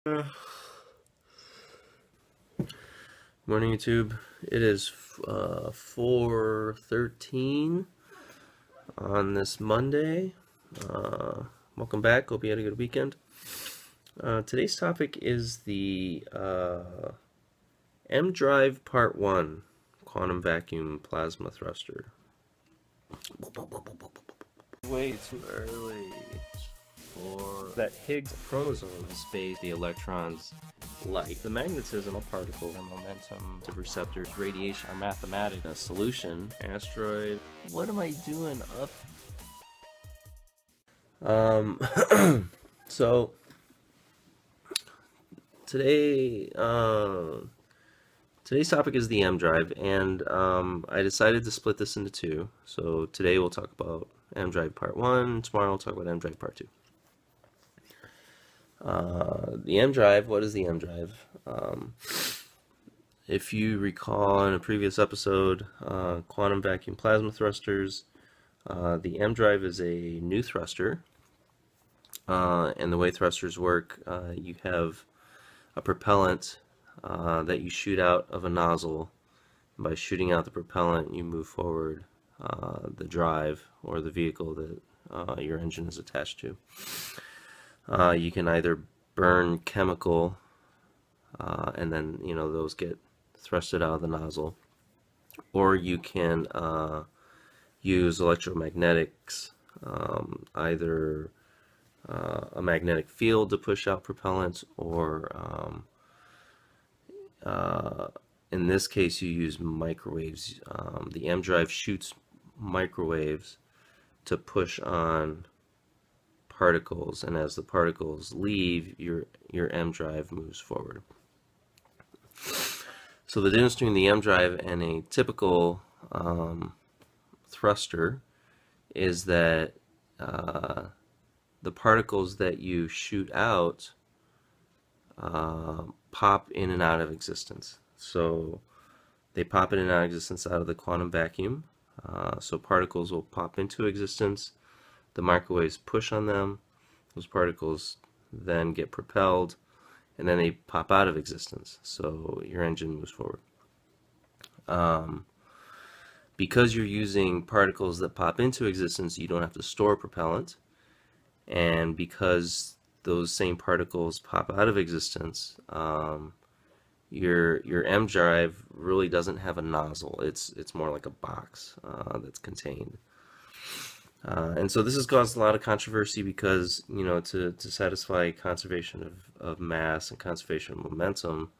Morning YouTube. It is uh, 4.13 on this Monday. Uh, welcome back. Hope you had a good weekend. Uh, today's topic is the uh, EmDrive Part 1 Quantum Vacuum Plasma Thruster. Way too early for That Higgs chromosome space, the electrons, light, the magnetism of particles, the momentum, the receptors, radiation our mathematics. a solution, asteroid. What am I doing up? Um, so today, uh, today's topic is the EmDrive, and um, I decided to split this into two. So today we'll talk about EmDrive part one. Tomorrow we'll talk about EmDrive part two. Uh, the EmDrive. What is the EmDrive? Um, if you recall in a previous episode, uh, quantum vacuum plasma thrusters. Uh, the EmDrive is a new thruster uh, and the way thrusters work, uh, you have a propellant that you shoot out of a nozzle. By shooting out the propellant, you move forward the drive or the vehicle that your engine is attached to. Uh, you can either burn chemical, and then you know those get thrusted out of the nozzle, or you can use electromagnetics, um, either uh, a magnetic field to push out propellants or um, uh, in this case, you use microwaves. Um, the EmDrive shoots microwaves to push on particles, and as the particles leave, your your EmDrive moves forward. So the difference between the EmDrive and a typical um, thruster is that uh, the particles that you shoot out uh, pop in and out of existence. So they pop in and out of existence out of the quantum vacuum. Uh, so particles will pop into existence. The microwaves push on them. Those particles then get propelled and then they pop out of existence. So your engine moves forward. Um, because you're using particles that pop into existence, you don't have to store propellant and because those same particles pop out of existence, um, your your EmDrive really doesn't have a nozzle. It's it's more like a box uh, that's contained. Uh, and so this has caused a lot of controversy because you know to to satisfy conservation of, of mass and conservation of momentum,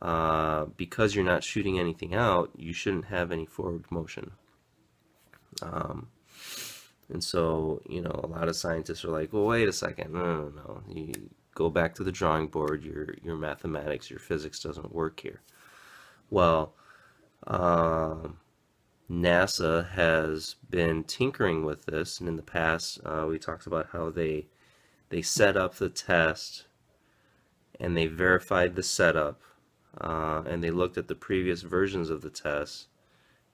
uh, because you're not shooting anything out, you shouldn't have any forward motion. Um, and so, you know, a lot of scientists are like, well, wait a second, no, no, no. You go back to the drawing board, your, your mathematics, your physics doesn't work here. Well, um, NASA has been tinkering with this, and in the past, uh, we talked about how they, they set up the test and they verified the setup, uh, and they looked at the previous versions of the test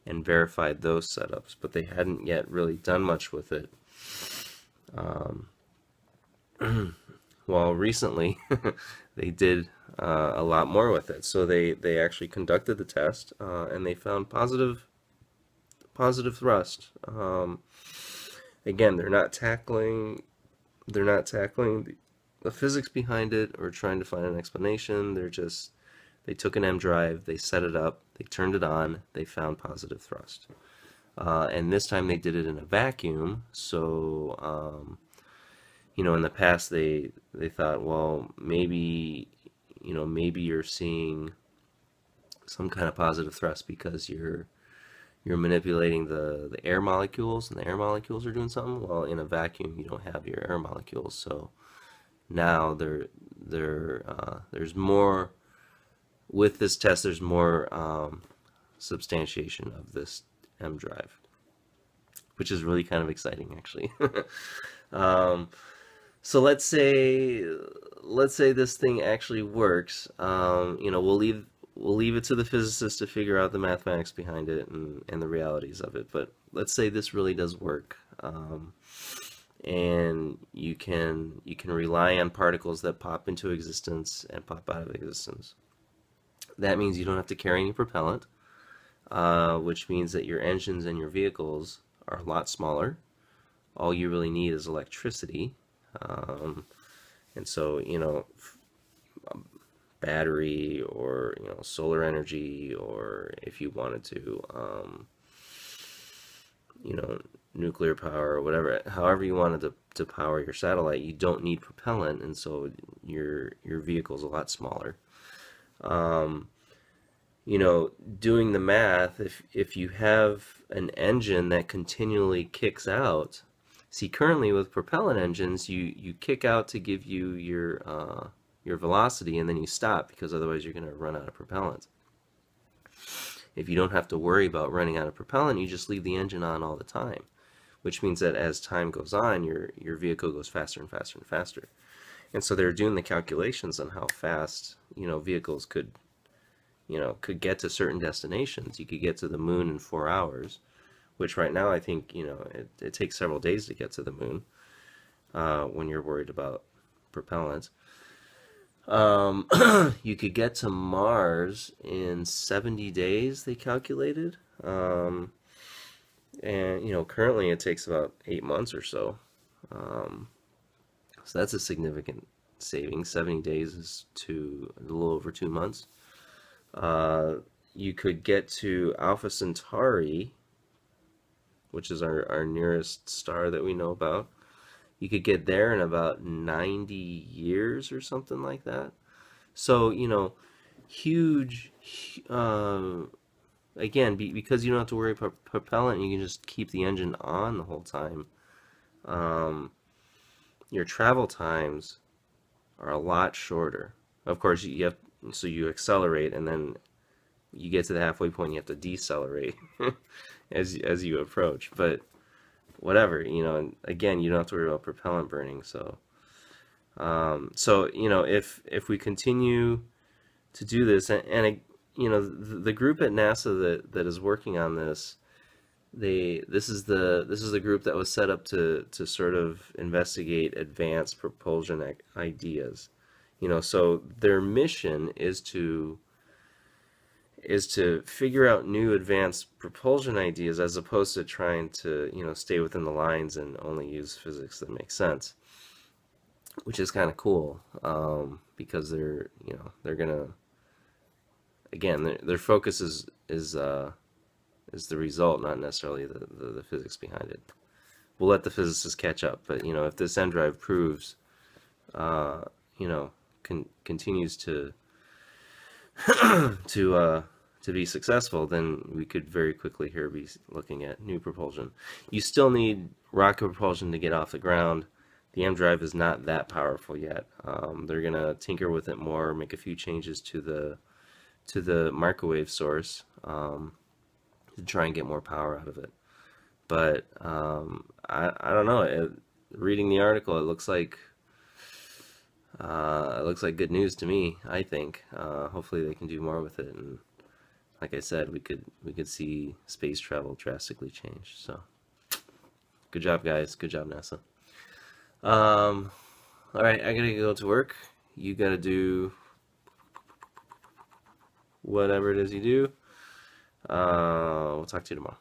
and verified those setups, but they hadn't yet really done much with it. Um, well, recently they did uh, a lot more with it. So they, they actually conducted the test uh, and they found positive positive thrust. Um, again, they're not tackling they're not tackling the, the physics behind it or trying to find an explanation. They're just they took an EmDrive, they set it up, they turned it on, they found positive thrust. Uh, and this time they did it in a vacuum, so um, you know in the past they they thought, well, maybe you know maybe you're seeing some kind of positive thrust because you're you're manipulating the the air molecules and the air molecules are doing something. Well, in a vacuum you don't have your air molecules, so now there there uh, there's more with this test, there's more um, substantiation of this EmDrive, which is really kind of exciting, actually. um, so let's say let's say this thing actually works. Um, you know, we'll leave we'll leave it to the physicists to figure out the mathematics behind it and, and the realities of it. But let's say this really does work. Um, and you can you can rely on particles that pop into existence and pop out of existence. That means you don't have to carry any propellant, uh, which means that your engines and your vehicles are a lot smaller. All you really need is electricity, um, and so you know battery or you know solar energy or if you wanted to um, you know nuclear power or whatever however you wanted to, to power your satellite you don't need propellant and so your your vehicle's a lot smaller. Um, you know doing the math if if you have an engine that continually kicks out see currently with propellant engines you you kick out to give you your uh, your velocity and then you stop because otherwise you're going to run out of propellant. If you don't have to worry about running out of propellant, you just leave the engine on all the time, which means that as time goes on, your, your vehicle goes faster and faster and faster. And so they're doing the calculations on how fast, you know, vehicles could, you know, could get to certain destinations. You could get to the moon in four hours, which right now I think, you know, it, it takes several days to get to the moon uh, when you're worried about propellant. Um, you could get to Mars in 70 days, they calculated. Um, and, you know, currently it takes about eight months or so. Um, so that's a significant saving. 70 days is to a little over two months. Uh, you could get to Alpha Centauri, which is our, our nearest star that we know about, you could get there in about 90 years or something like that. So, you know, huge, uh, again, be, because you don't have to worry about propellant, you can just keep the engine on the whole time. Um, your travel times are a lot shorter. Of course, you have, so you accelerate and then you get to the halfway point, you have to decelerate as, as you approach. But whatever, you know, and again, you don't have to worry about propellant burning. So, um, so you know, if if we continue to do this, and, and you know, the, the, group at NASA that that is working on this, they this is the this is the group that was set up to to sort of investigate advanced propulsion ideas. You know, so their mission is to is to figure out new advanced propulsion ideas as opposed to trying to you know stay within the lines and only use physics that makes sense which is kind of cool um, because they're you know they're gonna again their, their focus is is uh, is the result not necessarily the, the, the physics behind it. We'll let the physicists catch up but you know if this EmDrive proves uh, you know con continues to to uh, to be successful, then we could very quickly here be looking at new propulsion. You still need rocket propulsion to get off the ground. The EmDrive is not that powerful yet. Um, they're gonna tinker with it more, make a few changes to the to the microwave source um, to try and get more power out of it. But um, I I don't know. It, reading the article, it looks like uh, it looks like good news to me. I think. Uh, hopefully, they can do more with it, and like I said, we could we could see space travel drastically change. So, good job, guys. Good job, NASA. Um, all right, I gotta go to work. You gotta do whatever it is you do. Uh, we'll talk to you tomorrow.